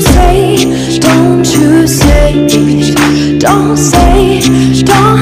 say, don't you say, don't say, don't.